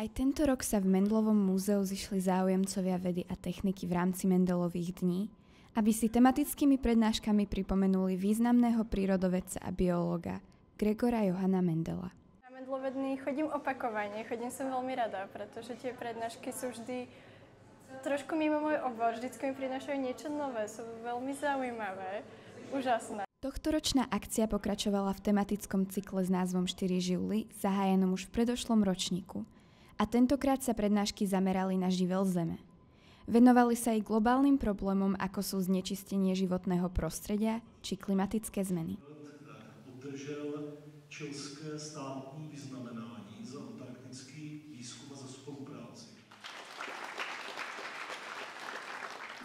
Aj tento rok sa v Mendlovom múzeu zišli záujemcovia vedy a techniky v rámci Mendelových dní, aby si tematickými prednáškami pripomenuli významného prírodovedca a biológa Gregora Johana Mendela. Na Mendlovedný chodím opakovane, chodím sem veľmi rada, pretože tie prednášky sú vždy trošku mimo môj obor, vždycky mi prinášajú niečo nové, sú veľmi zaujímavé, úžasné. Tohtoročná akcia pokračovala v tematickom cykle s názvom 4 živly, zahájenom už v predošlom ročníku – a tentokrát sa prednášky zamerali na živel Zeme. Venovali sa aj globálnym problémom, ako sú znečistenie životného prostredia či klimatické zmeny. Obdržel čilské státní vyznamenání za antarktický výskum a za spolupráci.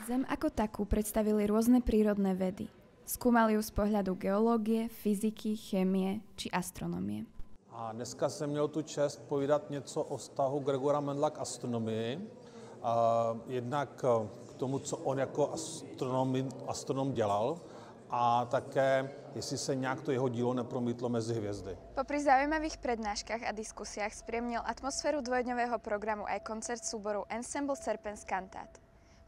Zem ako takú predstavili rôzne prírodné vedy. Skúmali ju z pohľadu geológie, fyziky, chémie či astronomie. A dneska jsem měl tu čest povídat něco o vztahu Gregora Mendla k astronomii. A jednak k tomu, co on jako astronom, astronom dělal, a také, jestli se nějak to jeho dílo nepromítlo mezi hvězdy. Popri zaujímavých prednáškach a diskusiách spriemnil atmosféru dvojdňového programu aj koncert súboru Ensemble Serpens Cantat.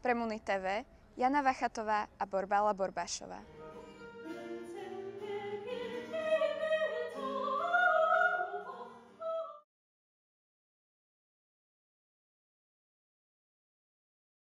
Pre Muni TV Jana Vachatová a Borbála Borbášová.